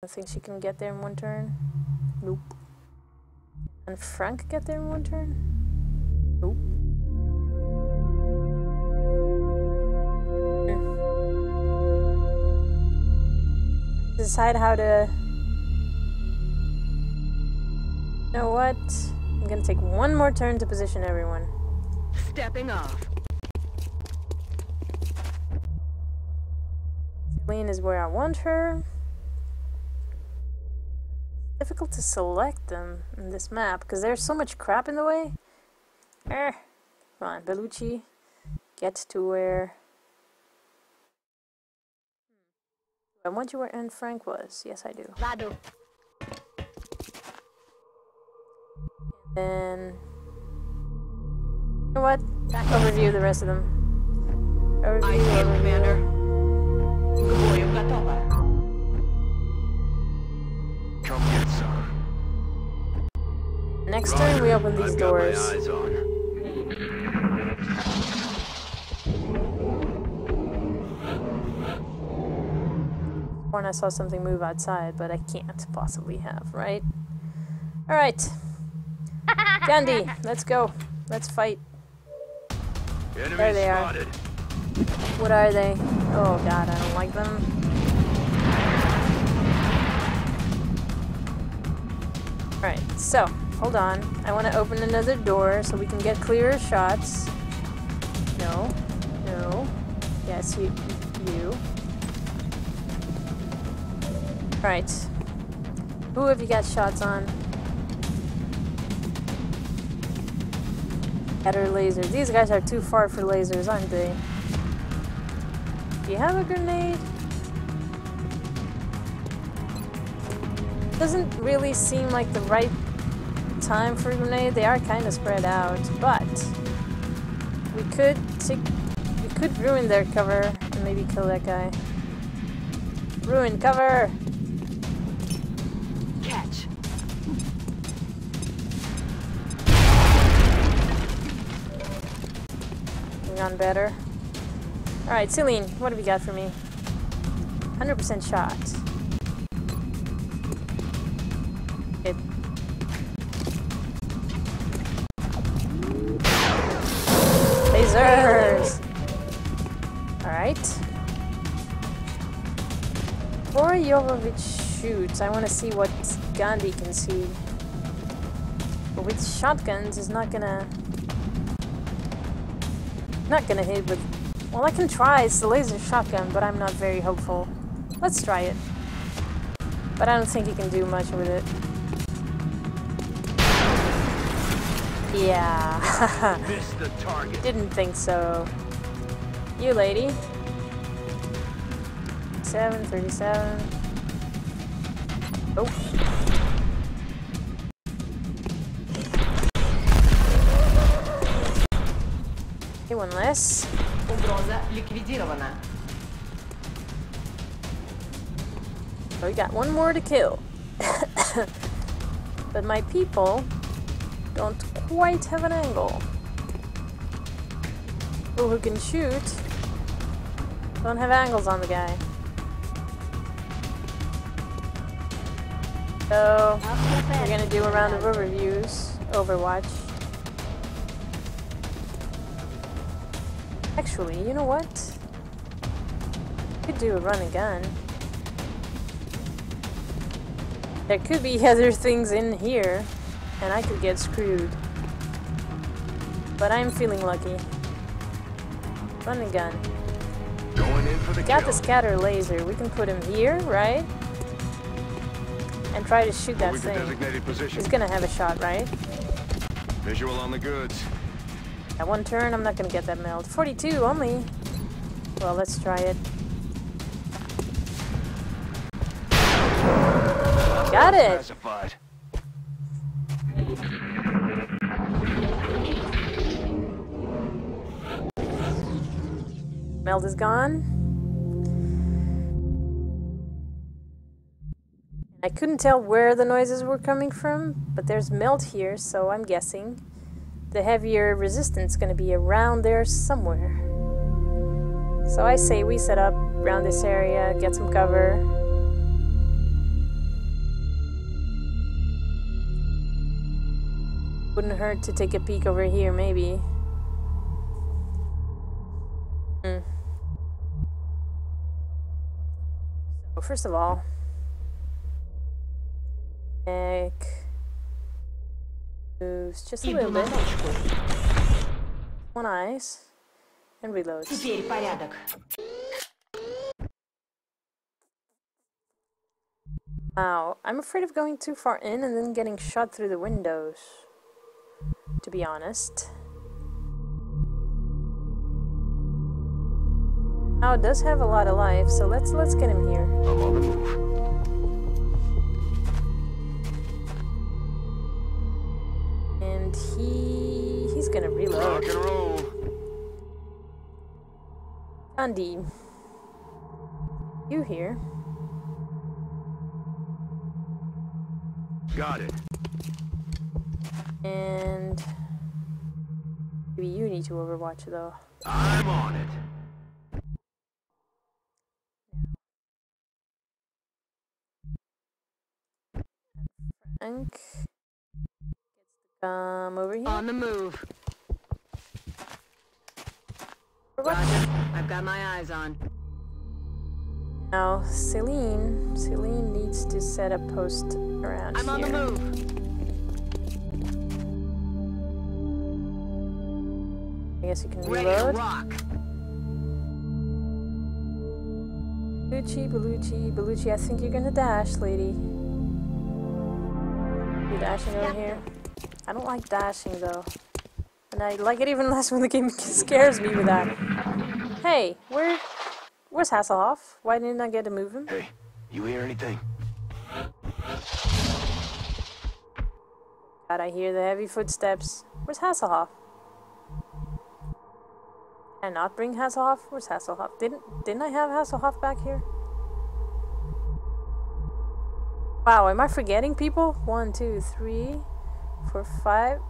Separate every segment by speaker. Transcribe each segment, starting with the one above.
Speaker 1: I think she can get there in one turn. Nope. And Frank get there in one turn? Nope. Decide how to... You know what? I'm gonna take one more turn to position everyone.
Speaker 2: Stepping off.
Speaker 1: Celine is where I want her. Difficult to select them in this map because there's so much crap in the way. Eh. Come on, Bellucci. Get to where... I want you where Anne Frank was. Yes, I do.
Speaker 2: Vado.
Speaker 1: Then... You know what? Overview the rest of them. Overview,
Speaker 2: I
Speaker 1: overview.
Speaker 2: Commander.
Speaker 1: Next time we open these
Speaker 3: I've
Speaker 1: doors.
Speaker 3: Got my eyes on her.
Speaker 1: Or I saw something move outside, but I can't possibly have, right? Alright. Gandhi, let's go. Let's fight.
Speaker 3: Enemy
Speaker 1: There they are. What are they? Oh god, I don't like them. Alright, so, hold on. I want to open another door so we can get clearer shots. No. No. Yes, you. You. Right. Who have you got shots on? Better lasers. These guys are too far for lasers, aren't they? Do you have a grenade? Doesn't really seem like the right time for grenade. They are kind of spread out, but we could take, we could ruin their cover and maybe kill that guy. Ruin cover.
Speaker 2: Catch.
Speaker 1: We've gone better. All right, Celine, what have you got for me? 100% shot. Shoots, I want to see what Gandhi can see. But with shotguns, is not gonna... Not gonna hit with... Well, I can try. It's the laser shotgun, but I'm not very hopeful. Let's try it. But I don't think he can do much with it. Yeah.
Speaker 3: Missed the target.
Speaker 1: Didn't think so. You lady. 7, 37. Oh. Okay, one less.
Speaker 2: Угроза ликвидирована.
Speaker 1: So we got one more to kill. but my people don't quite have an angle. People who can shoot don't have angles on the guy. So we're gonna do a round of overviews. Overwatch. Actually, you know what? Could do a run and gun. There could be other things in here, and I could get screwed. But I'm feeling lucky. Run and gun.
Speaker 3: Going in for the
Speaker 1: Got the scatter laser. We can put him here, right? And try to shoot that thing. He's gonna have a shot, right?
Speaker 3: Visual on the goods.
Speaker 1: At one turn, I'm not gonna get that meld. 42 only. Well, let's try it. Got it!
Speaker 3: Classified.
Speaker 1: Meld is gone. I couldn't tell where the noises were coming from, but there's meld here, so I'm guessing the heavier resistance going to be around there somewhere. So I say we set up around this area, get some cover, Wouldn't hurt to take a peek over here, maybe. Hmm. So first of all, moves just a
Speaker 2: Иду
Speaker 1: little
Speaker 2: на
Speaker 1: bit.
Speaker 2: точку.
Speaker 1: One eyes and reloads.
Speaker 2: Теперь порядок.
Speaker 1: Wow, I'm afraid of going too far in and then getting shot through the windows. To be honest. Now it does have a lot of life, so let's let's get him here.
Speaker 3: I'm on the move.
Speaker 1: And he he's gonna
Speaker 3: Rock
Speaker 1: reload.
Speaker 3: and roll.
Speaker 1: Gandhi. You here.
Speaker 3: Got it.
Speaker 1: And maybe you need to overwatch though.
Speaker 3: I'm on it.
Speaker 1: Frank come over here.
Speaker 2: On the move. Roger. I've got my eyes on.
Speaker 1: Now, Celine, Celine needs to set a post around
Speaker 2: I'm on the move.
Speaker 1: I guess you can
Speaker 2: Ready
Speaker 1: reload.
Speaker 2: rock.
Speaker 1: Bellucci, Bellucci, Bellucci, I think you're gonna dash, lady. You're dashing over here? I don't like dashing though. And I like it even less when the game scares me with that. Hey, where, where's Hasselhoff? Why didn't I get to move him?
Speaker 3: Hey, you hear anything?
Speaker 1: God, I hear the heavy footsteps. Where's Hasselhoff? Can I not bring Hasselhoff? Where's Hasselhoff? Didn't didn't I have Hasselhoff back here? Wow, am I forgetting people? One, two, three, four, five.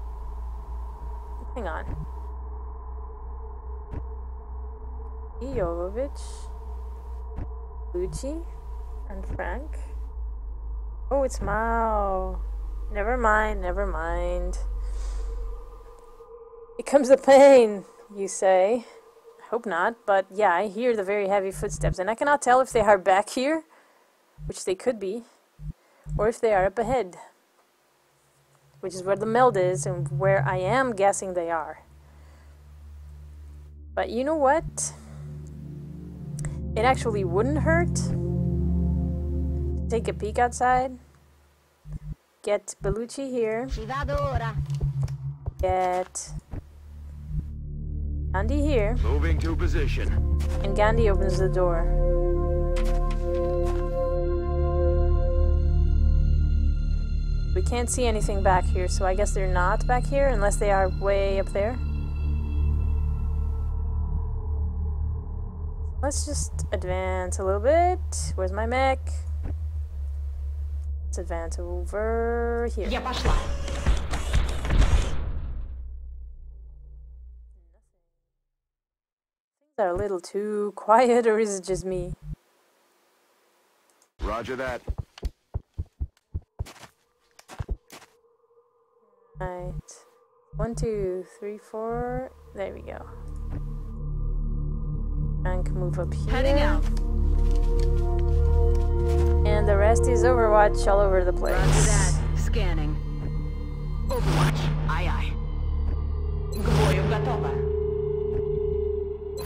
Speaker 1: Hang on. Jovovich, Lucci, and Frank. Oh, it's Mao. Never mind, never mind. It comes the pain, you say. I hope not, but yeah, I hear the very heavy footsteps, and I cannot tell if they are back here, which they could be, or if they are up ahead, which is where the meld is, and where I am guessing they are. But you know what? It actually wouldn't hurt to take a peek outside. Get Bellucci here.
Speaker 2: Ci vado ora.
Speaker 1: Get Gandhi here.
Speaker 3: Moving to position.
Speaker 1: And Gandhi opens the door. We can't see anything back here, so I guess they're not back here unless they are way up there. Let's just advance a little bit. Where's my mech? Let's advance over here.
Speaker 2: Я пошла.
Speaker 1: Things are a little too quiet, or is it just me?
Speaker 3: Roger that.
Speaker 1: Right. One, two, three, four. There we go. And can move up here.
Speaker 2: Heading out.
Speaker 1: And the rest is Overwatch all over the place.
Speaker 2: Roger that. Scanning. Overwatch. Aye aye.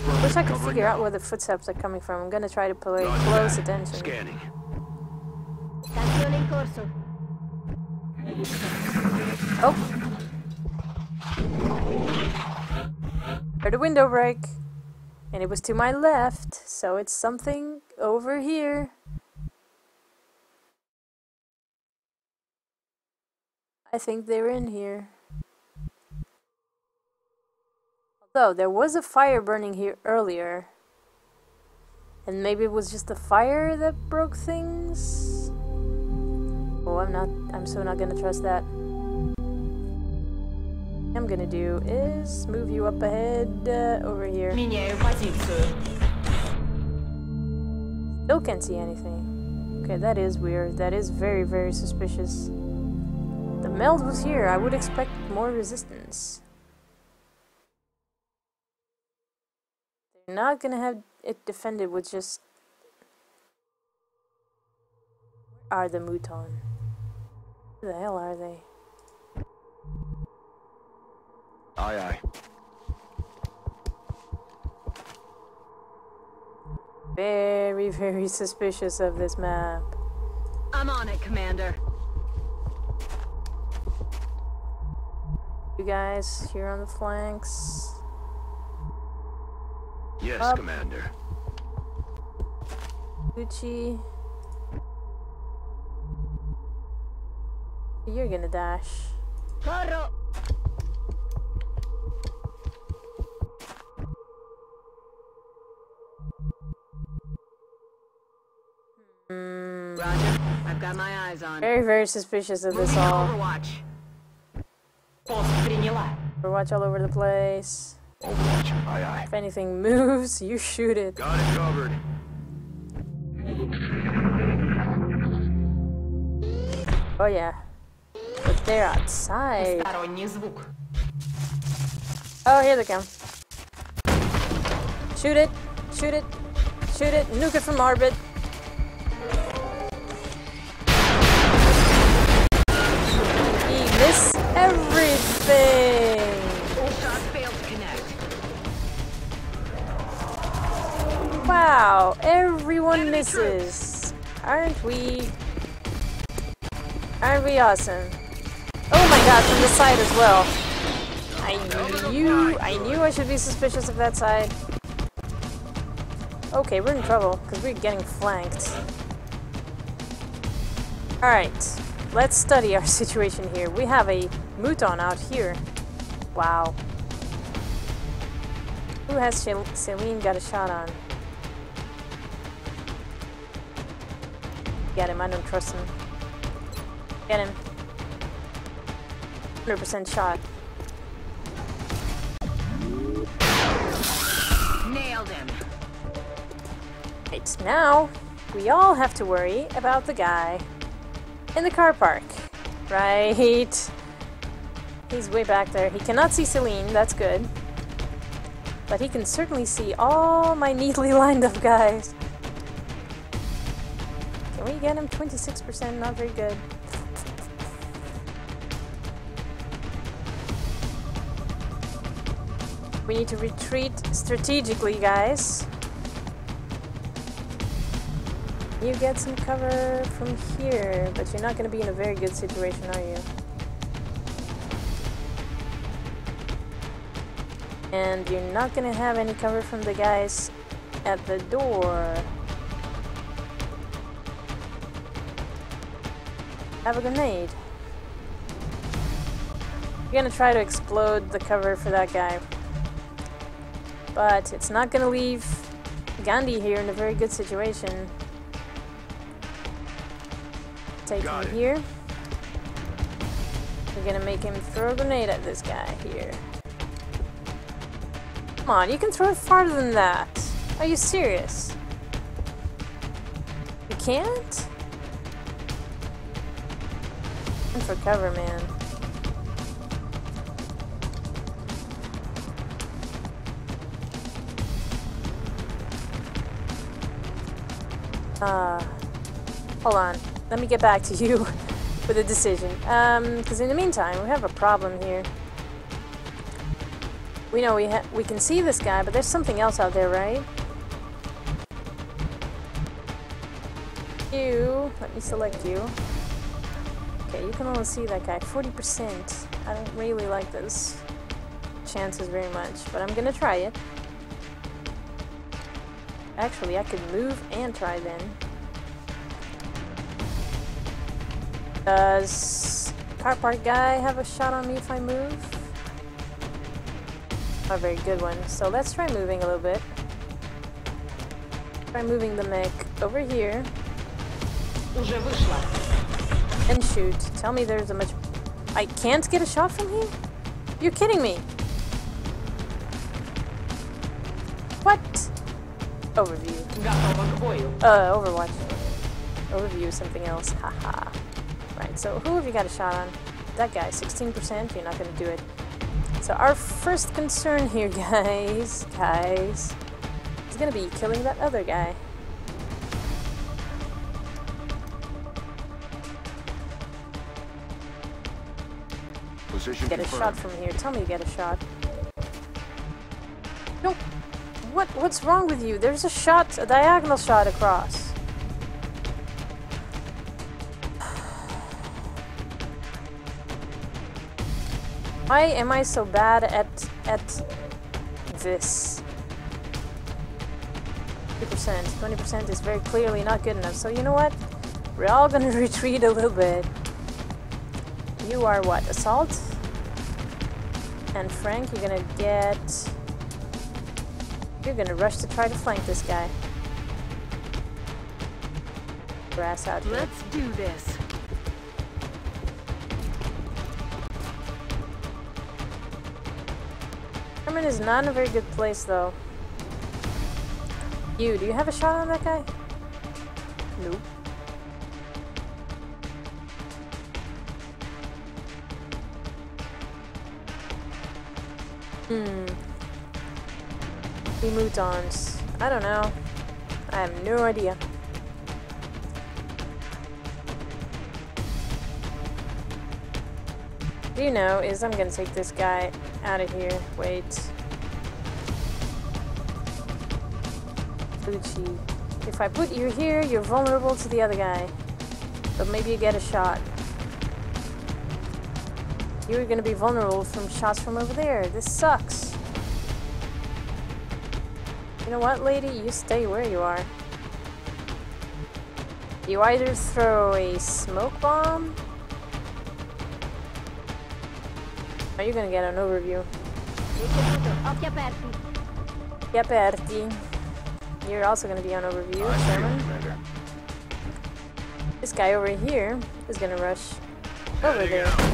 Speaker 2: I
Speaker 1: wish I could figure out where the footsteps are coming from. I'm gonna try to pay close attention.
Speaker 3: Scanning.
Speaker 4: Stazione in corso.
Speaker 1: Oh! Heard a window break. And it was to my left, so it's something over here. I think they're in here. Although there was a fire burning here earlier. And maybe it was just the fire that broke things? Oh, I'm not, I'm so not gonna trust that. What I'm gonna do is move you up ahead uh, over here. Still can't see anything. Okay, that is weird. That is very, very suspicious. The meld was here. I would expect more resistance. They're not gonna have it defended with just... Are the Muton? Where the hell are they?
Speaker 3: Aye, aye.
Speaker 1: Very, very suspicious of this map.
Speaker 2: I'm on it, Commander.
Speaker 1: You guys here on the flanks.
Speaker 3: Yes,
Speaker 1: Up.
Speaker 3: Commander.
Speaker 1: Gucci. You're gonna dash.
Speaker 4: Corro!
Speaker 2: Got my eyes on.
Speaker 1: Very, very suspicious of this all.
Speaker 2: Overwatch.
Speaker 1: Overwatch all over the place.
Speaker 3: Overwatch, aye aye.
Speaker 1: If anything moves, you shoot it.
Speaker 3: Got it covered.
Speaker 1: Oh yeah, they're outside. Oh, here they come. Shoot it. Shoot it. Shoot it. Nuke it from orbit. He missed everything. Wow, everyone misses. Aren't we? Aren't we awesome? My from the side as well. I knew, I knew I should be suspicious of that side. Okay, we're in trouble, because we're getting flanked. Alright, let's study our situation here. We have a Muton out here. Wow. Who has Celine got a shot on? Get him, I don't trust him. Get him. 100% shot.
Speaker 2: Nailed him.
Speaker 1: Right, now we all have to worry about the guy in the car park. Right. He's way back there. He cannot see Celine, that's good. But he can certainly see all my neatly lined up guys. Can we get him 26%? Not very good. We need to retreat strategically, guys. You get some cover from here, but you're not going to be in a very good situation, are you? And you're not going to have any cover from the guys at the door. Have a grenade. You're going to try to explode the cover for that guy. But it's not going to leave Gandhi here in a very good situation. Take
Speaker 3: it.
Speaker 1: here. We're gonna make him throw a grenade at this guy here. Come on, you can throw it farther than that. Are you serious? You can't? Run for cover, man. Uh, hold on. Let me get back to you with a decision. Um, because in the meantime, we have a problem here. We know we we can see this guy, but there's something else out there, right? You. Let me select you. Okay, you can only see that guy. 40%. I don't really like those chances very much, but I'm gonna try it. Actually, I could move and try then. Does car park guy have a shot on me if I move? Not a very good one. So let's try moving a little bit. Try moving the mech over here
Speaker 2: Уже вышла.
Speaker 1: and shoot. Tell me there's a much. I can't get a shot from here? You're kidding me. Overview. Uh, Overwatch. Overview is something else. Haha. right, so who have you got a shot on? That guy, 16%, you're not gonna do it. So our first concern here, guys, guys, is gonna be killing that other guy.
Speaker 3: Position
Speaker 1: get a shot from here. Tell me you get a shot. What's wrong with you? There's a shot, a diagonal shot across. Why am I so bad at at this? 50%, 20% is very clearly not good enough. So you know what? We're all gonna retreat a little bit. You are what? Assault? And Frank, you're gonna get... You're gonna rush to try to flank this guy. Grass out here.
Speaker 2: Let's do this.
Speaker 1: Herman is not in a very good place, though. You, do you have a shot on that guy? Nope. Hmm. Mutons. I don't know. I have no idea. Do you know is I'm gonna take this guy out of here. Wait. Gucci. If I put you here, you're vulnerable to the other guy. But maybe you get a shot. You're gonna be vulnerable from shots from over there. This sucks. You know what, lady? You stay where you are. You either throw a smoke bomb. Are you gonna get an overview?
Speaker 4: Occhi aperti.
Speaker 1: You're also gonna be on overview,
Speaker 3: oh, I
Speaker 1: Sherman. This guy over here is gonna rush over there.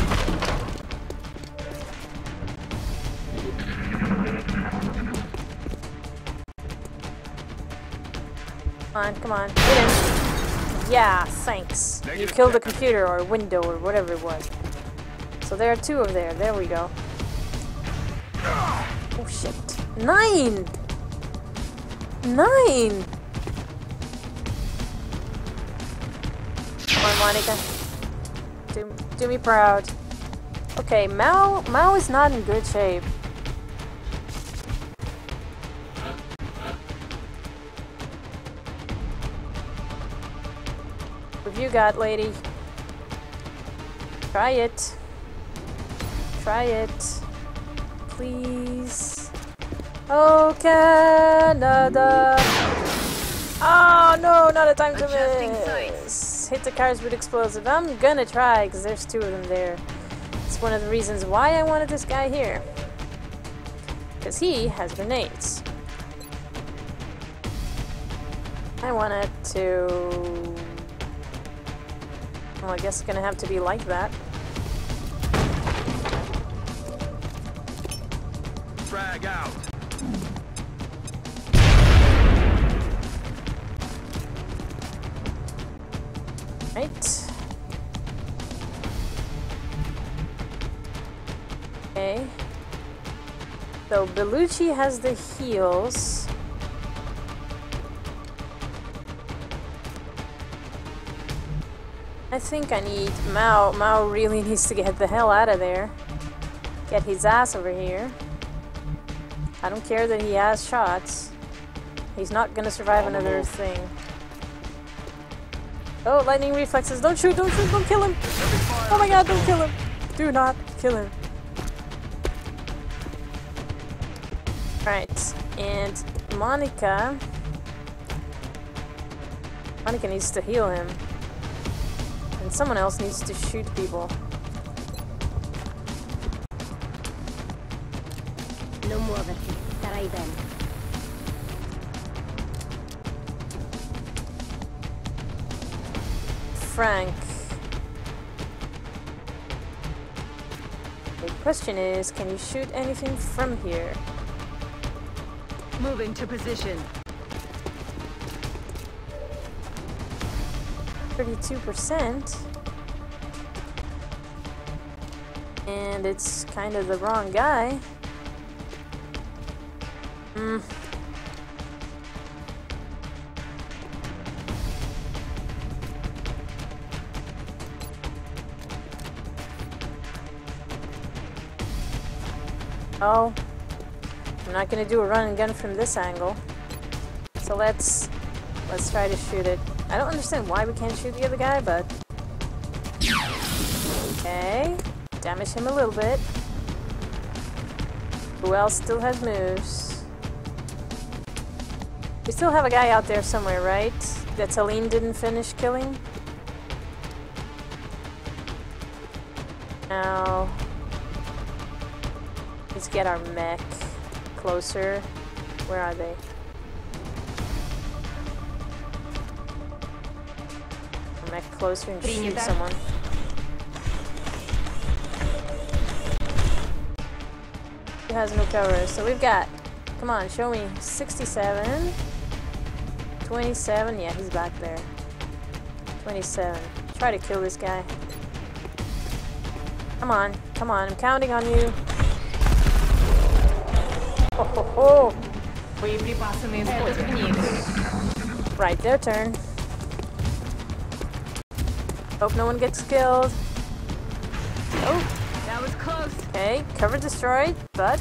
Speaker 1: On, come on, get in. Yeah, thanks. You killed
Speaker 3: a
Speaker 1: computer or a window or whatever it was. So there are two over there. There we go. Oh shit. Nine! Nine! Come on, Monica. Do, do me proud. Okay, Mao Mao is not in good shape. You got, lady? Try it. Try it. Please. Oh, Canada. Oh, ah, no, not a time to miss. Hit the cars with explosive. I'm gonna try, because there's two of them there. It's one of the reasons why I wanted this guy here. Because he has grenades. I wanted to... Well, I guess it's gonna have to be like that.
Speaker 3: Frag out.
Speaker 1: Right. Okay. So Bellucci has the heals. I think I need Mao. Mao really needs to get the hell out of there. Get his ass over here. I don't care that he has shots. He's not gonna survive another thing. Oh, lightning reflexes. Don't shoot, don't shoot, don't kill him. Oh my god, don't kill him. Do not kill him. Right, and Monica. Monica needs to heal him. And someone else needs to shoot people.
Speaker 4: No more of Non muoverti. Starai bene.
Speaker 1: Frank. The question is, can you shoot anything from here?
Speaker 2: Moving to position.
Speaker 1: 32%. And it's kind of the wrong guy. Hmm. Oh, I'm not gonna do a run and gun from this angle. So let's let's try to shoot it. I don't understand why we can't shoot the other guy, but okay, damage him a little bit. Who else still has moves? We still have a guy out there somewhere, right? That Celine didn't finish killing. Now Let's get our mech closer. Where are they? Our mech closer and shoot
Speaker 2: Принято.
Speaker 1: someone. He has no cover, so we've got, come on, show me, 67, 27, yeah, he's back there. 27. Try to kill this guy. Come on, come on, I'm counting on you. Ho, ho, ho.
Speaker 2: Боеприпасы на исходе. В небе.
Speaker 1: Right, their turn. Hope no one gets killed. Oh.
Speaker 2: That was close.
Speaker 1: Okay, cover destroyed, but...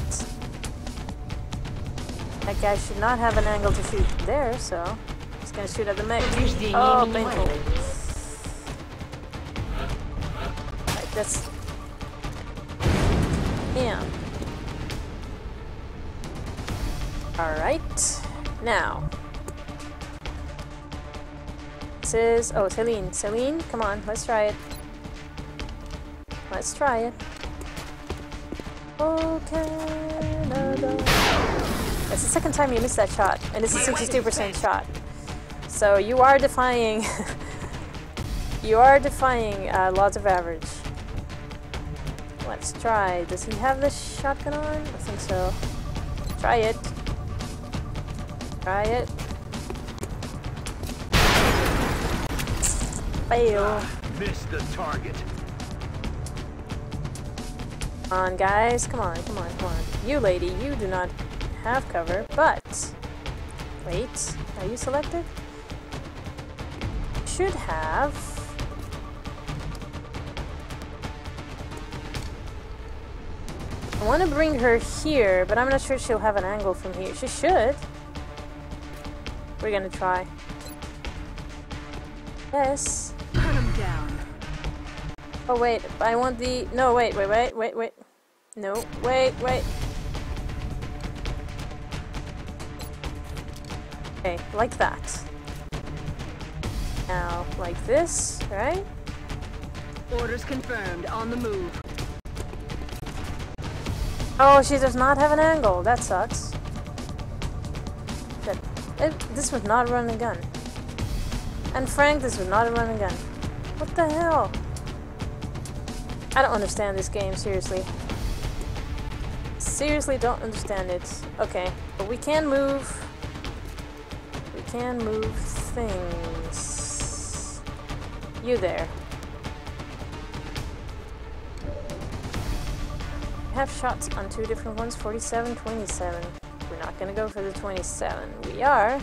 Speaker 1: That guy should not have an angle to shoot there, so... He's gonna shoot at the mech. Oh, painful. That's... Damn. Alright. Now, this is oh Celine, Celine, come on, let's try it. Let's try it. Oh Canada. It's the second time you missed that shot, and it's a 62% shot. So you are defying. you are defying uh, laws of average. Let's try. Does he have the shotgun on? I think so. Try it. Try it. Fail.
Speaker 3: Missed the target.
Speaker 1: Come on, guys. Come on, come on, come on. You, lady, you do not have cover, but... Wait, are you selected? Should have... I want to bring her here, but I'm not sure she'll have an angle from here. She should. We're gonna try. Yes.
Speaker 2: Hunt 'em down.
Speaker 1: Oh wait, I want the no wait wait wait wait wait. No wait wait. Okay like that. Now like this right?
Speaker 2: Orders confirmed. On the move.
Speaker 1: oh she does not have an angle that sucks. That it, eh, this was not a run and gun. And Frank this was not a run and gun. What the hell I don't understand this game, seriously. Seriously don't understand it. Okay, but we can move. We can move things. You there. We have shots on two different ones, 47, 27. We're not gonna go for the 27. We are.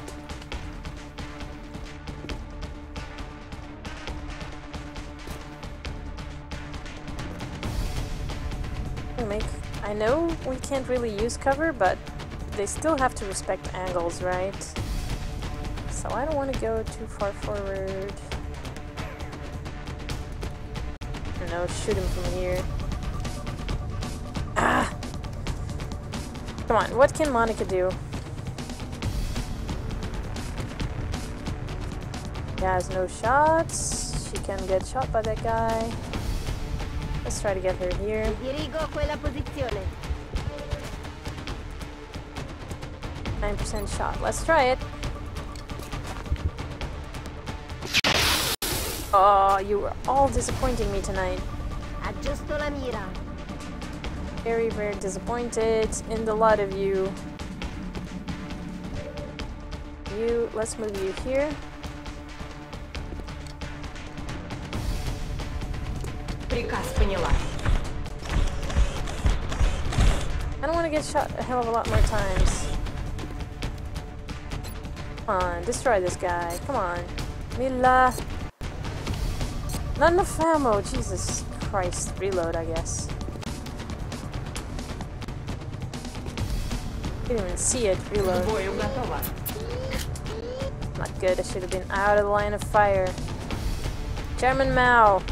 Speaker 1: I know we can't really use cover, but they still have to respect angles, right? So I don't want to go too far forward. I don't know, shoot him from here. Ah! Come on, what can Monica do? She has no shots. She can get shot by that guy. Let's try to get her here.
Speaker 4: Dirigo quella posizione.
Speaker 1: 9% shot. Let's try it. Oh, you were all disappointing me tonight.
Speaker 4: Aggiusto la mira.
Speaker 1: Very, very disappointed in the lot of you. You, let's move you here.
Speaker 2: Приказ поняла.
Speaker 1: I don't want to get shot a hell of a lot more times. Come on, destroy this guy. Come on. Mila. Not enough ammo. Jesus Christ. Reload, I guess. Didn't even see it. Reload.
Speaker 2: бою готово.
Speaker 1: Not good. I should have been out of the line of fire. Chairman Mao.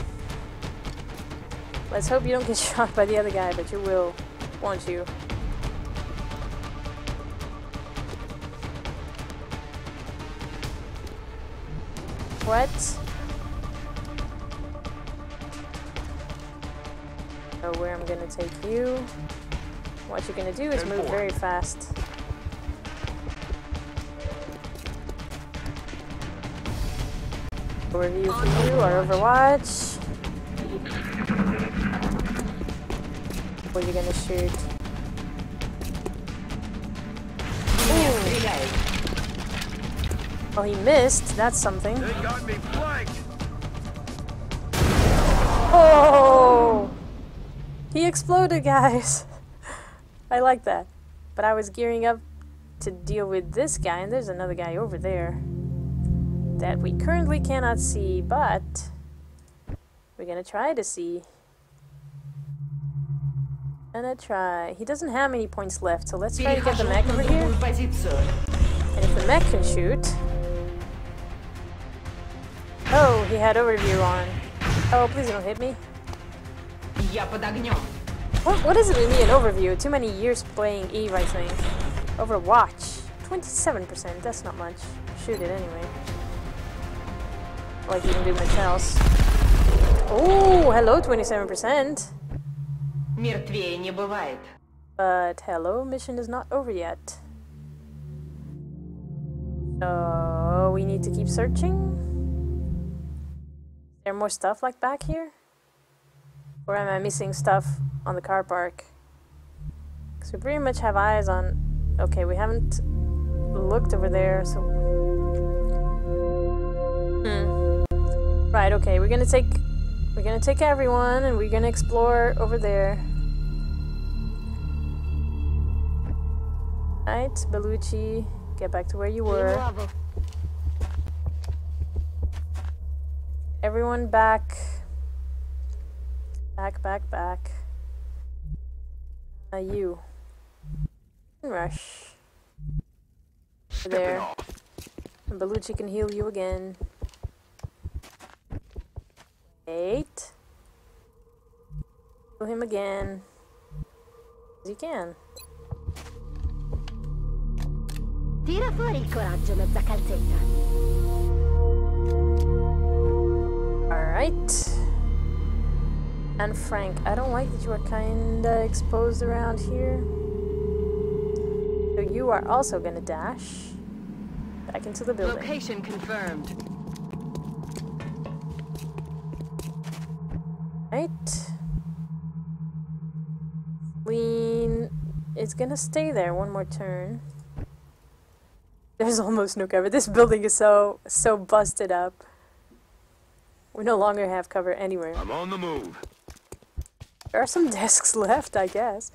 Speaker 1: Let's hope you don't get shot by the other guy, but you will, won't you? What? So where I'm gonna take you. What you're gonna do is move very fast. Overview for you, our Overwatch. people you're gonna shoot. Oh, he missed. That's something.
Speaker 3: They got me flanked.
Speaker 1: Oh! He exploded, guys. I like that. But I was gearing up to deal with this guy, and there's another guy over there that we currently cannot see, but we're gonna try to see gonna try. He doesn't have many points left, so let's try to get the mech over here. And if the mech can shoot... Oh, he had overview on. Oh, please don't hit me. What, what is it with me an overview? Too many years playing EVE, I think. Overwatch. 27%, that's not much. Shoot it anyway. Like you can do much else. Oh, hello 27%.
Speaker 2: Мертвее не бывает.
Speaker 1: But hello, mission is not over yet. So we need to keep searching. Is there more stuff like back here? Or am I missing stuff on the car park? Because we pretty much have eyes on. Okay, we haven't looked over there, so. Hmm. Right. Okay, we're gonna take. We're gonna take everyone, and we're gonna explore over there. Right, Bellucci, get back to where you were. Everyone back. Back, back, back. Uh, you. Rush. There. And Bellucci can heal you again. Eight. Heal him again. As you can.
Speaker 4: Tira fuori il coraggio, mezza calzetta.
Speaker 1: Alright. And Frank, I don't like that you are kinda exposed around here. So you are also gonna dash back into the building.
Speaker 2: Location confirmed.
Speaker 1: Right. Lean is gonna stay there one more turn. There's almost no cover. This building is so so busted up. We no longer have cover anywhere.
Speaker 3: I'm on the move.
Speaker 1: There are some desks left, I guess.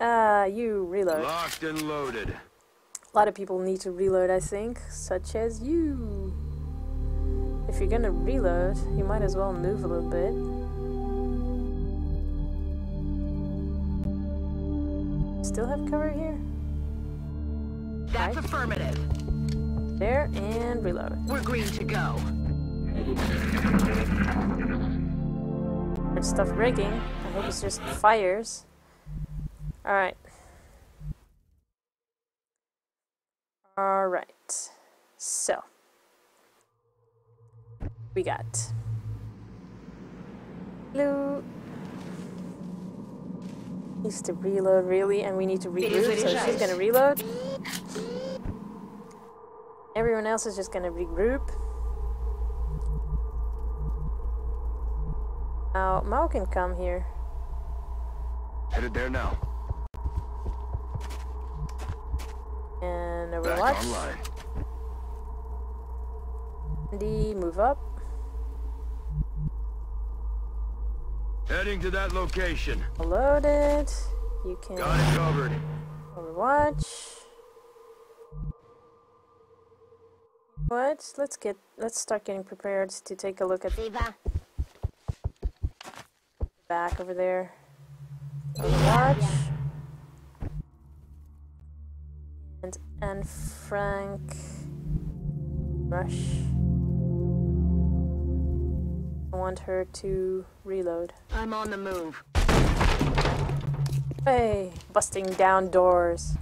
Speaker 1: Ah, you reload.
Speaker 3: Locked and loaded.
Speaker 1: A lot of people need to reload, I think, such as you. If you're gonna reload, you might as well move a little bit. Still have cover here?
Speaker 2: That's
Speaker 1: Right.
Speaker 2: affirmative.
Speaker 1: There, and reload.
Speaker 2: We're green to go.
Speaker 1: Heard stuff breaking. I hope it's just fires. Alright. Alright. So. We got. Blue. Needs to reload really, and we need to regroup, so she's gonna reload. Everyone else is just gonna regroup. Now, Mao can come here.
Speaker 3: Headed there now.
Speaker 1: And
Speaker 3: Back
Speaker 1: Overwatch.
Speaker 3: online.
Speaker 1: Andy, move up.
Speaker 3: Heading to that location.
Speaker 1: Loaded. You can
Speaker 3: Got it covered.
Speaker 1: Overwatch. What? Let's get let's start getting prepared to take a look at the back over there. Overwatch. And and Frank Rush. I want her to reload.
Speaker 2: I'm on the move.
Speaker 1: Hey, busting down doors.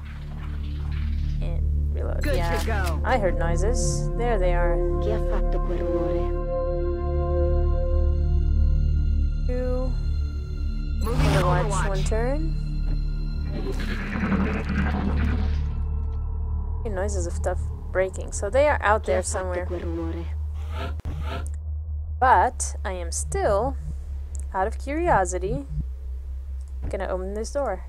Speaker 1: And reload.
Speaker 2: Good
Speaker 1: yeah.
Speaker 2: to go.
Speaker 1: I heard noises. There they are.
Speaker 4: Chi ha fatto quel rumore?
Speaker 1: Two.
Speaker 2: Moving
Speaker 1: Overwatch, one turn. Hear noises of stuff breaking. So they are out there somewhere.
Speaker 4: quel rumore?
Speaker 1: But I am still, out of curiosity, gonna open this door.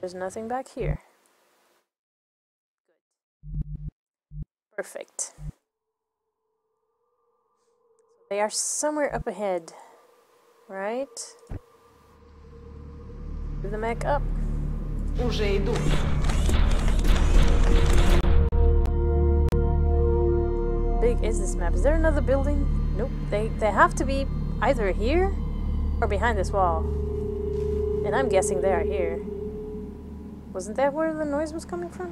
Speaker 1: There's nothing back here. Good. Perfect. They are somewhere up ahead, right? Move the mech up.
Speaker 2: Уже иду.
Speaker 1: big is this map? Is there another building? Nope. They they have to be either here or behind this wall. And I'm guessing they are here. Wasn't that where the noise was coming from?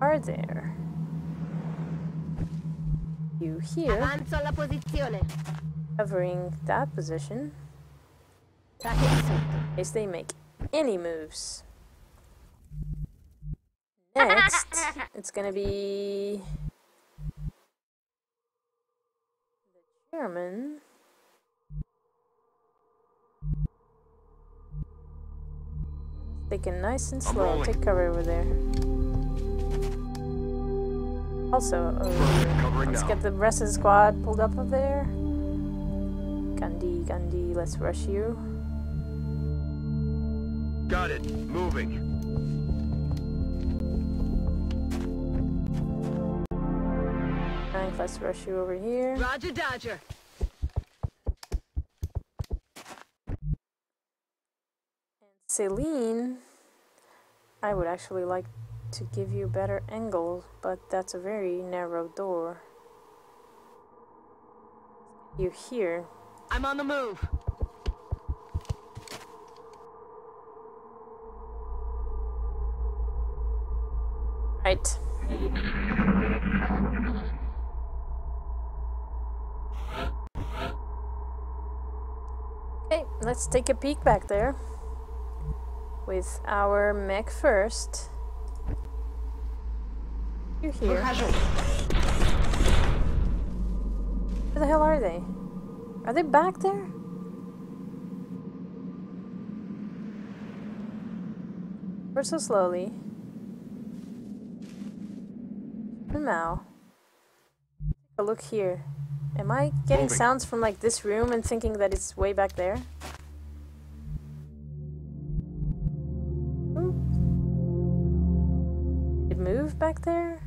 Speaker 1: Are there? You here
Speaker 4: Avanzo alla posizione.
Speaker 1: covering that position in case they make any moves. Next, it's gonna be the chairman. Taking nice and slow. Take cover over there. Also, over Let's
Speaker 3: now.
Speaker 1: get the rest of the squad pulled up over there. Gandhi, Gandhi, let's rush you.
Speaker 3: Got it. Moving.
Speaker 1: Let's rush you over here.
Speaker 2: Roger Dodger.
Speaker 1: And Celine, I would actually like to give you a better angle, but that's a very narrow door. You here.
Speaker 2: I'm on the move.
Speaker 1: Let's take a peek back there with our mech first. You're here. Where the hell are they? Are they back there? We're so slowly. And now, a look here. Am I getting sounds from like this room and thinking that it's way back there? There?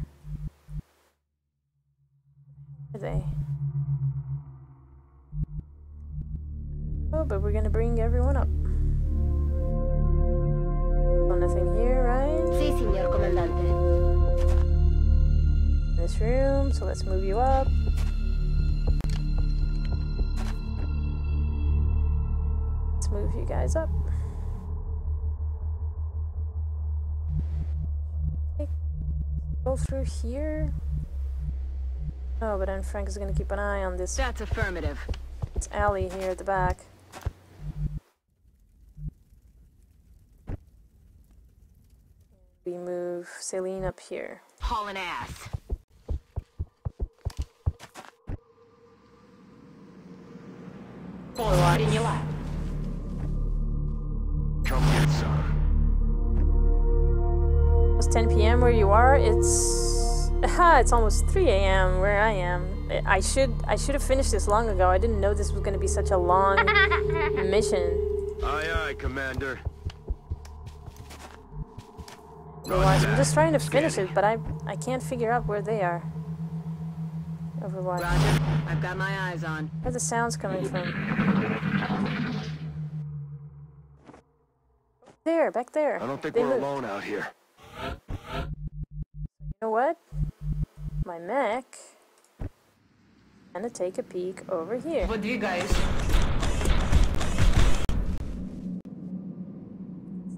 Speaker 1: Where are they? Oh, but we're gonna bring everyone up. So nothing here, right?
Speaker 4: Sì, signor comandante.
Speaker 1: this room, so let's move you up. Let's move you guys up. Go through here? Oh, but then Frank is gonna keep an eye on this.
Speaker 2: That's affirmative.
Speaker 1: It's alley here at the back. We move Celine up here.
Speaker 2: Hauling ass.
Speaker 1: Polaroid in your lap. You are. It's ah, it's almost 3 a.m. where I am. I- I should I should have finished this long ago. I didn't know this was going to be such a long mission.
Speaker 3: Aye, aye, Commander.
Speaker 1: Otherwise, I'm just trying to finish it, but I I can't figure out where they are. Overwatch.
Speaker 2: Roger. I've got my eyes on.
Speaker 1: Where are the sounds coming from? There, back there.
Speaker 3: I don't think
Speaker 1: They
Speaker 3: we're
Speaker 1: move.
Speaker 3: alone out here
Speaker 1: know what? My mech. Gonna take a peek over here.
Speaker 2: What do you guys?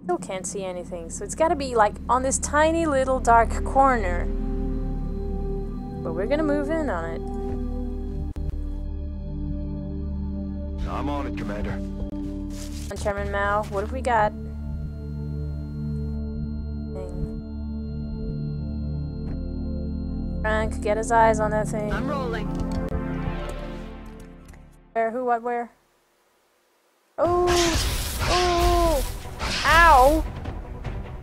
Speaker 1: Still can't see anything, so it's gotta be like on this tiny little dark corner. But we're gonna move in on it.
Speaker 3: I'm on it, Commander.
Speaker 1: Chairman Mao, what have we got? Frank, get his eyes on that thing.
Speaker 2: I'm rolling.
Speaker 1: Where, who, what, where? Oh! Oh! Ow!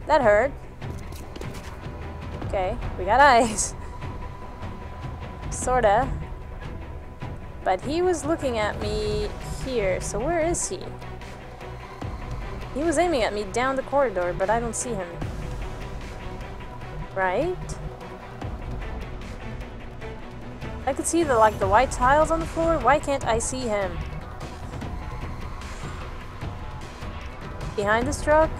Speaker 1: That hurt. Okay, we got eyes. Sorta. But he was looking at me here, so where is he? He was aiming at me down the corridor, but I don't see him. Right? I could see the like the white tiles on the floor. Why can't I see him? Behind this truck?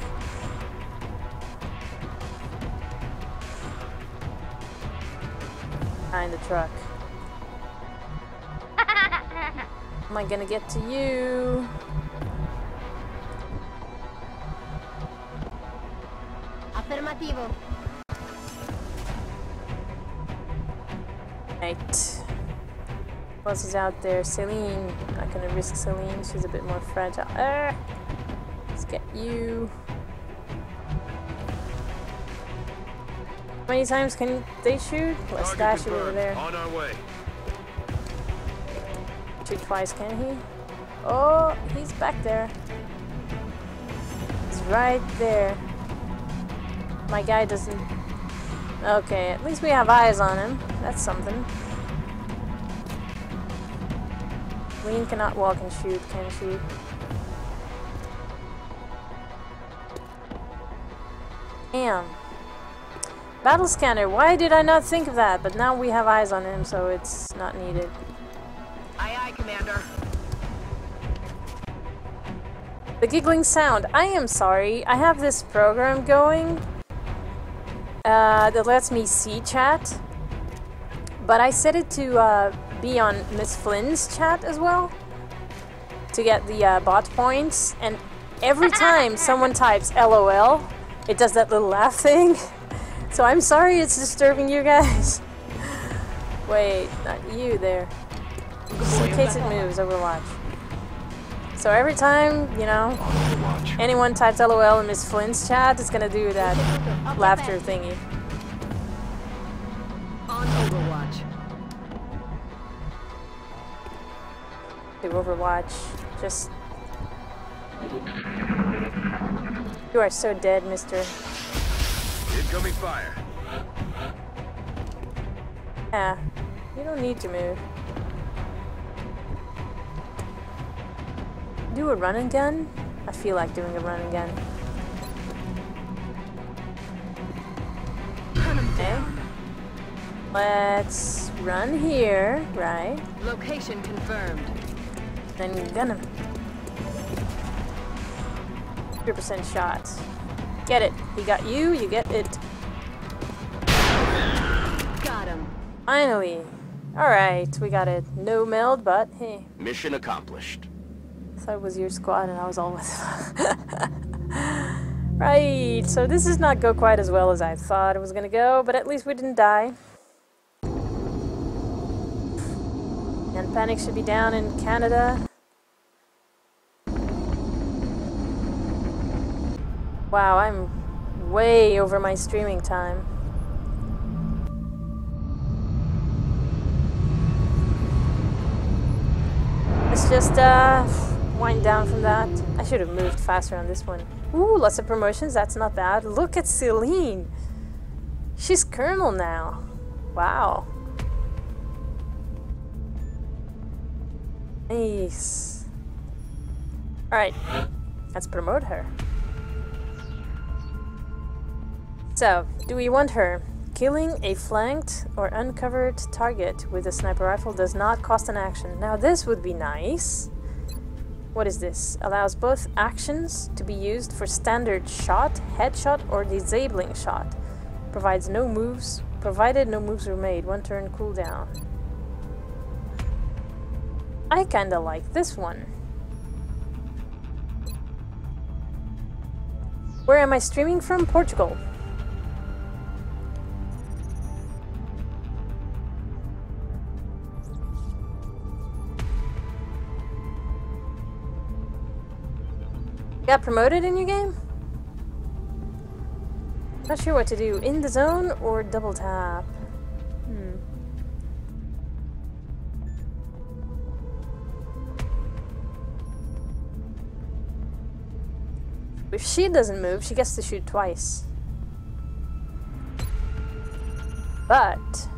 Speaker 1: Behind the truck. Am I gonna get to you?
Speaker 4: Affermativo.
Speaker 1: Right. Else is out there? Celine. Not gonna risk Celine. She's a bit more fragile. Ah! Let's get you. How many times can they shoot? Let's
Speaker 3: Target
Speaker 1: dash it over there.
Speaker 3: On our way.
Speaker 1: Shoot twice, can he? Oh, he's back there. He's right there. My guy doesn't. Okay, at least we have eyes on him. That's something. Lean cannot walk and shoot, can she? Damn. Battle scanner, why did I not think of that? But now we have eyes on him, so it's not needed.
Speaker 2: Aye, aye, Commander.
Speaker 1: The giggling sound. I am sorry. I have this program going uh, that lets me see chat, but I set it to uh, be on Miss Flynn's chat as well to get the uh, bot points. And every time someone types LOL, it does that little laugh thing. So I'm sorry it's disturbing you guys. Wait, not you there. Just in case it moves, Overwatch. So every time, you know, anyone types LOL in Miss Flynn's chat, it's gonna do that laughter thingy. Do Overwatch. Just. You are so dead, mister.
Speaker 3: Incoming fire.
Speaker 1: Yeah. You don't need to move. Do a run and gun? I feel like doing a run and gun.
Speaker 2: Hunt 'em
Speaker 1: Okay.
Speaker 2: down.
Speaker 1: Let's run here, right?
Speaker 2: Location confirmed.
Speaker 1: Then you gun him. 100% shot. Get it. He got you, you get it.
Speaker 2: Got him.
Speaker 1: Finally. Alright, we got it. No meld, but hey.
Speaker 3: Mission accomplished.
Speaker 1: thought it was your squad and I was all with Right, so this does not go quite as well as I thought it was gonna go, but at least we didn't die. And Panic should be down in Canada. Wow, I'm way over my streaming time. Let's just uh, wind down from that. I should have moved faster on this one. Ooh, lots of promotions. That's not bad. Look at Celine. She's Colonel now. Wow. Nice. Alright, let's promote her. So, do we want her? Killing a flanked or uncovered target with a sniper rifle does not cost an action. Now this would be nice. What is this? Allows both actions to be used for standard shot, headshot, or disabling shot. Provides no moves, provided no moves were made. One turn cooldown. I kinda like this one. Where am I streaming from? Portugal. Got promoted in your game? Not sure what to do. In the zone or double tap? If she doesn't move, she gets to shoot twice. But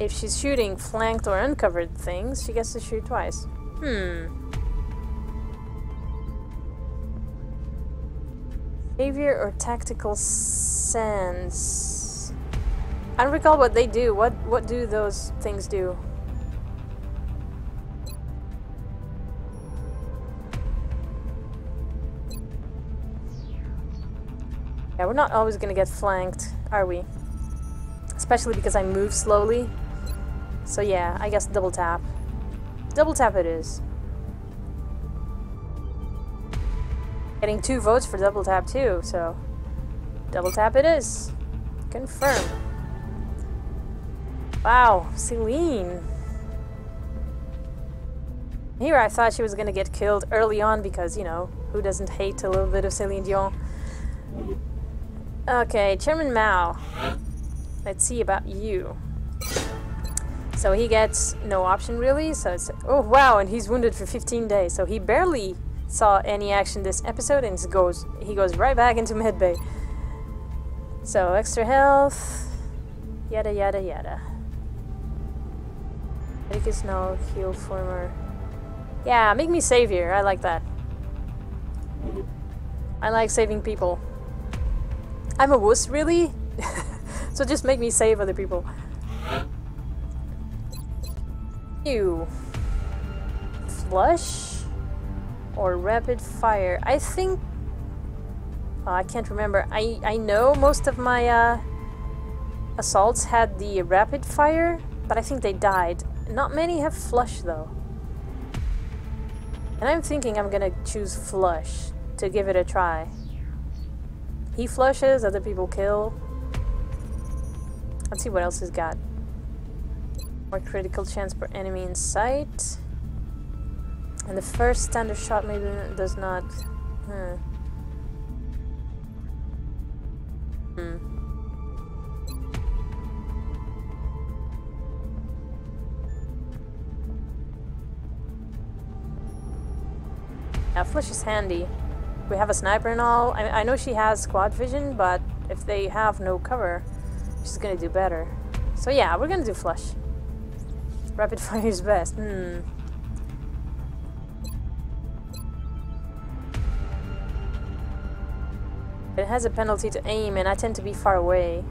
Speaker 1: if she's shooting flanked or uncovered things, she gets to shoot twice. Hmm. Behavior or tactical sense? I don't recall what they do. What what do those things do? Yeah, we're not always gonna get flanked, are we? Especially because I move slowly. So yeah, I guess double tap. Double tap it is. Getting two votes for double tap too, so double tap it is. Confirm. Wow, Celine. Here I thought she was gonna get killed early on because, you know, who doesn't hate a little bit of Celine Dion? Okay, Chairman Mao. Let's see about you. So he gets no option really, so it's... Oh wow, and he's wounded for 15 days, so he barely saw any action this episode and goes he goes right back into medbay. So extra health, yada yada yada. Medicus no heal former. Yeah, make me savior. I like that. I like saving people. I'm a wuss, really? so just make me save other people. You. Flush? or rapid fire. I think... Oh, I can't remember. I, I know most of my uh, assaults had the rapid fire, but I think they died. Not many have flush though. And I'm thinking I'm gonna choose flush to give it a try. He flushes, other people kill. Let's see what else he's got. More critical chance per enemy in sight. And the first standard shot maybe does not... Hmm. Hmm. Yeah, Flush is handy. We have a sniper and all. I, I know she has squad vision, but if they have no cover, she's gonna do better. So yeah, we're gonna do Flush. Rapid fire is best. Hmm. It has a penalty to aim and I tend to be far away.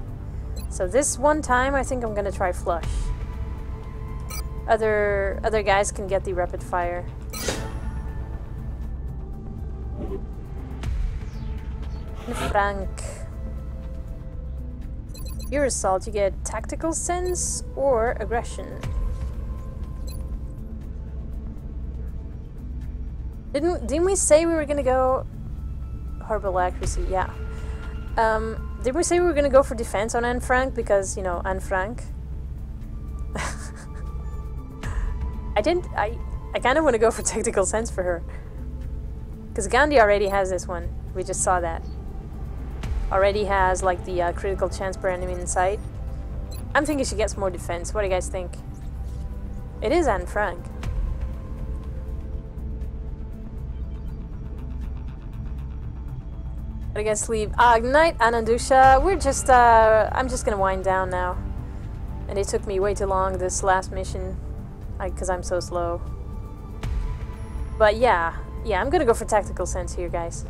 Speaker 1: So this one time I think I'm gonna try flush. Other other guys can get the rapid fire. Frank. Your assault, you get tactical sense or aggression. Didn't didn't we say we were gonna go horrible accuracy, yeah. Um, did we say we were gonna go for defense on Anne Frank? Because, you know, Anne Frank. I didn't, I, I kind of want to go for tactical sense for her. Because Gandhi already has this one. We just saw that. Already has, like, the uh, critical chance per enemy in sight. I'm thinking she gets more defense. What do you guys think? It is Anne Frank. I guess leave. Uh, night, Anandusha. We're just, uh, I'm just gonna wind down now. And it took me way too long, this last mission. I Because I'm so slow. But yeah, yeah, I'm gonna go for tactical sense here, guys.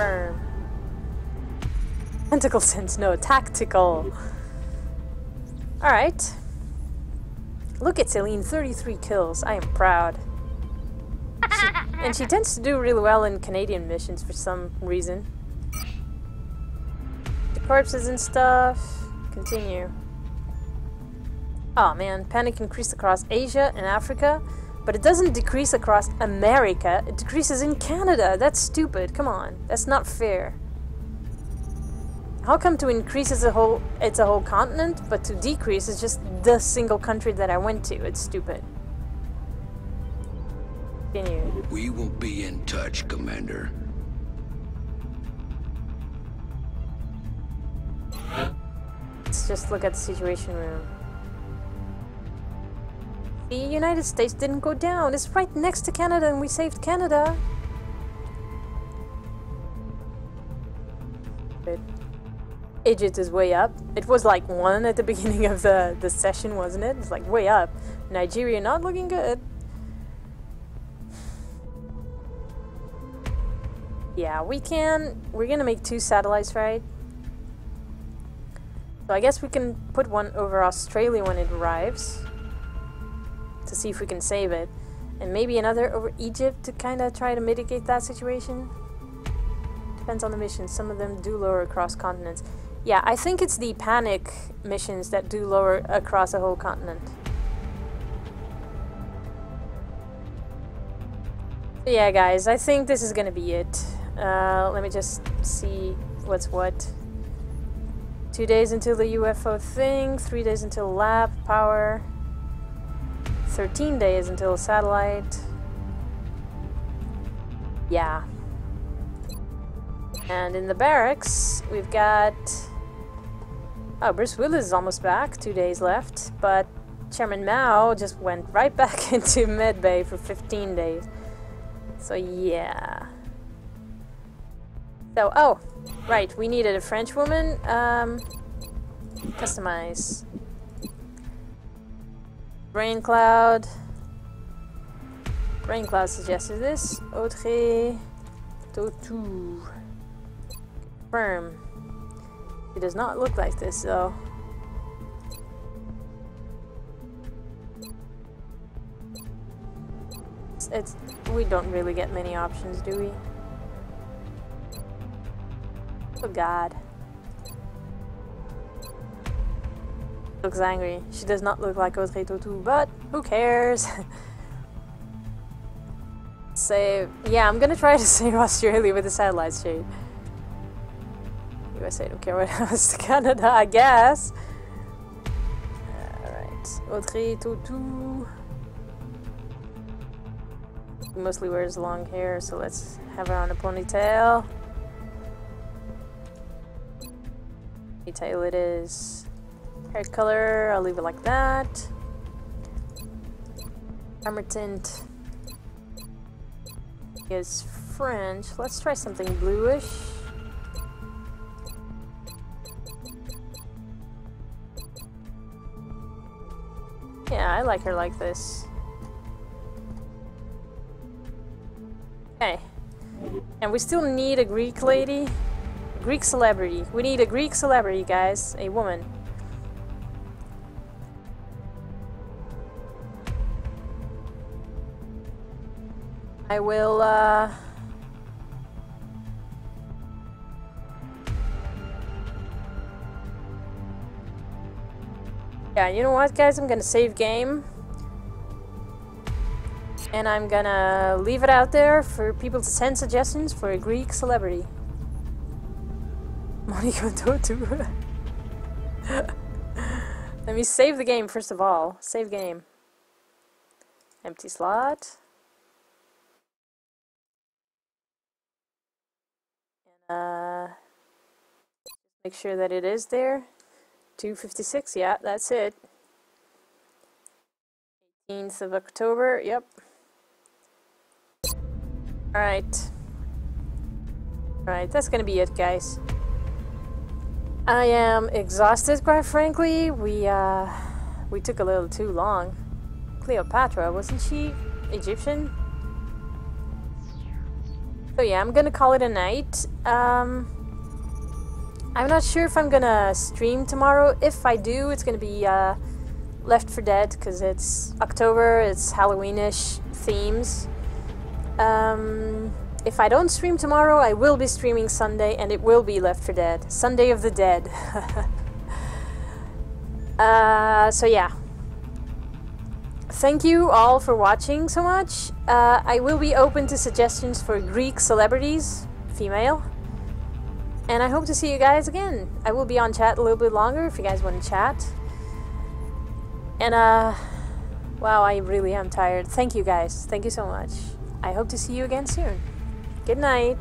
Speaker 1: Firm. Tentacle sense, no, tactical. Alright. Look at Celine, 33 kills. I am proud. She, and she tends to do really well in Canadian missions for some reason. The corpses and stuff. Continue. Oh man, panic increased across Asia and Africa, but it doesn't decrease across America, it decreases in Canada. That's stupid. Come on. That's not fair. How come to increase is a whole it's a whole continent, but to decrease is just the single country that I went to? It's stupid. Continue.
Speaker 5: We will be in touch, Commander.
Speaker 1: Let's just look at the situation room. The United States didn't go down. It's right next to Canada and we saved Canada. Egypt is way up. It was like one at the beginning of the, the session, wasn't it? It's like way up. Nigeria not looking good. Yeah, we can... We're gonna make two satellites, right? So I guess we can put one over Australia when it arrives to see if we can save it. And maybe another over Egypt to kind of try to mitigate that situation. Depends on the mission. Some of them do lower across continents. Yeah, I think it's the panic missions that do lower across a whole continent. yeah, guys, I think this is gonna be it. Uh, let me just see what's what. Two days until the UFO thing, three days until lab power. 13 days until satellite. Yeah. And in the barracks, we've got... Oh, Bruce Willis is almost back, two days left, but Chairman Mao just went right back into medbay for 15 days. So yeah. So, oh, right, we needed a French woman. Um, customize. Brain Cloud. Brain Cloud suggested this. Audrey Tautou. Confirm. It does not look like this though. It's, it's we don't really get many options, do we? Oh god. Looks angry. She does not look like Audrey Tautou, but who cares? save. Yeah, I'm gonna try to save Australia with the satellite shade. USA don't care what happens to Canada, I guess. Alright. Audrey Tautou. Mostly wears long hair, so let's have her on a ponytail. Ponytail it is. Hair color, I'll leave it like that. Armor tint is French. Let's try something bluish. Yeah, I like her like this. Okay. And we still need a Greek lady. Greek celebrity. We need a Greek celebrity, guys. A woman. I will, uh... Yeah, you know what, guys? I'm gonna save game. And I'm gonna leave it out there for people to send suggestions for a Greek celebrity. Monica Tautou. Let me save the game first of all. Save game. Empty slot. Uh, make sure that it is there. 256, yeah, that's it. 18th of October, yep. Alright. Alright, that's gonna be it, guys. I am exhausted, quite frankly. We, uh, we took a little too long. Cleopatra, wasn't she Egyptian? So yeah, I'm gonna call it a night. Um, I'm not sure if I'm gonna stream tomorrow. If I do, it's gonna be uh, Left 4 Dead because it's October, it's Halloweenish themes. Um, if I don't stream tomorrow, I will be streaming Sunday and it will be Left 4 Dead. Sunday of the Dead. uh, so yeah. Thank you all for watching so much. Uh, I will be open to suggestions for Greek celebrities, female. And I hope to see you guys again. I will be on chat a little bit longer if you guys want to chat. And, uh, wow, I really am tired. Thank you guys. Thank you so much. I hope to see you again soon. Good night.